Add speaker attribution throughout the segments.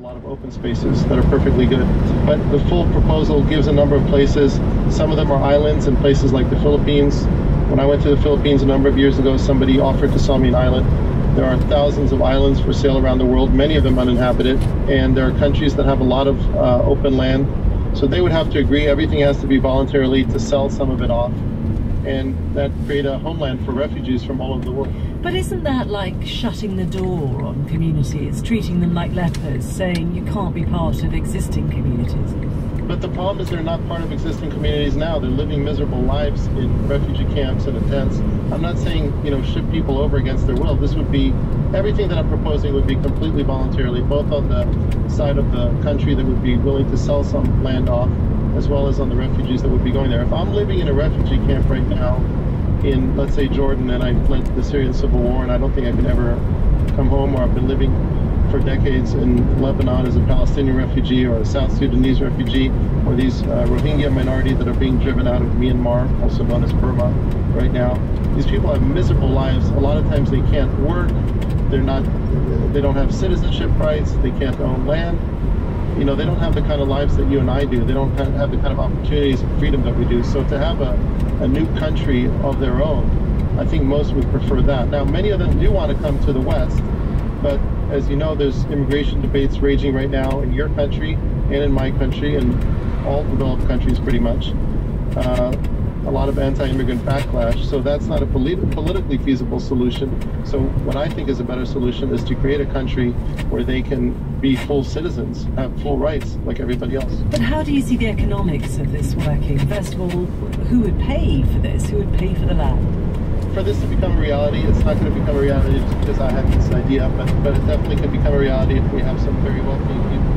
Speaker 1: A lot of open spaces that are perfectly good. But the full proposal gives a number of places. Some of them are islands in places like the Philippines. When I went to the Philippines a number of years ago, somebody offered to sell me an island. There are thousands of islands for sale around the world, many of them uninhabited. And there are countries that have a lot of uh, open land. So they would have to agree everything has to be voluntarily to sell some of it off. And that create a homeland for refugees from all over the world.
Speaker 2: But isn't that like shutting the door on communities, treating them like lepers, saying you can't be part of existing communities?
Speaker 1: But the problem is they're not part of existing communities now. They're living miserable lives in refugee camps and in tents. I'm not saying, you know, ship people over against their will. This would be, everything that I'm proposing would be completely voluntarily, both on the side of the country that would be willing to sell some land off, as well as on the refugees that would be going there. If I'm living in a refugee camp right now, in, let's say, Jordan, and I fled the Syrian civil war, and I don't think I can ever come home, or I've been living for decades in Lebanon as a Palestinian refugee or a South Sudanese refugee, or these uh, Rohingya minority that are being driven out of Myanmar, also known as Burma, right now. These people have miserable lives. A lot of times they can't work. They're not. They don't have citizenship rights. They can't own land you know, they don't have the kind of lives that you and I do. They don't have the kind of opportunities and freedom that we do. So to have a, a new country of their own, I think most would prefer that. Now, many of them do want to come to the West, but as you know, there's immigration debates raging right now in your country and in my country and all developed countries pretty much. Uh, a lot of anti-immigrant backlash. So that's not a polit politically feasible solution. So what I think is a better solution is to create a country where they can be full citizens, have full rights like everybody else.
Speaker 2: But how do you see the economics of this working? First of all, who would pay for this? Who would pay for the land?
Speaker 1: For this to become a reality, it's not going to become a reality just because I have this idea, but, but it definitely can become a reality if we have some very wealthy people.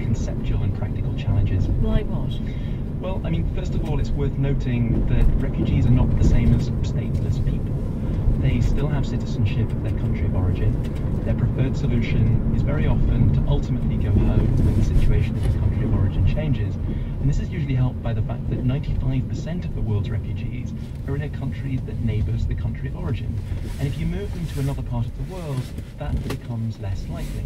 Speaker 3: Conceptual and practical challenges.
Speaker 2: Like what?
Speaker 3: Well, I mean, first of all, it's worth noting that refugees are not the same as stateless people. They still have citizenship of their country of origin. Their preferred solution is very often to ultimately go home when the situation in the country of origin changes. And this is usually helped by the fact that 95% of the world's refugees are in a country that neighbours the country of origin. And if you move them to another part of the world, that becomes less likely.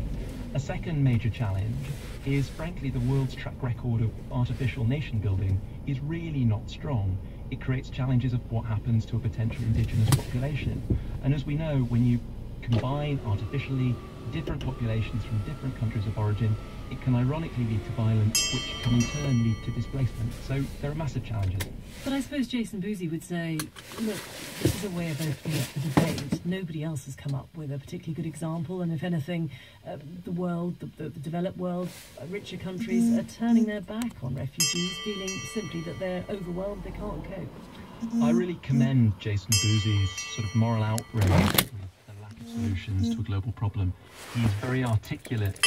Speaker 3: A second major challenge is, frankly, the world's track record of artificial nation building is really not strong. It creates challenges of what happens to a potential indigenous population. And as we know, when you combine artificially different populations from different countries of origin, it can ironically lead to violence, which can in turn lead to displacement. So there are massive challenges.
Speaker 2: But I suppose Jason Buzi would say, look, this is a way of opening up the debate. Nobody else has come up with a particularly good example, and if anything, uh, the world, the, the, the developed world, uh, richer countries mm-hmm. are turning their back on refugees, feeling simply that they're overwhelmed, they can't cope.
Speaker 3: I really commend Jason Buzi's sort of moral outrage with the lack of solutions to a global problem. He's very articulate.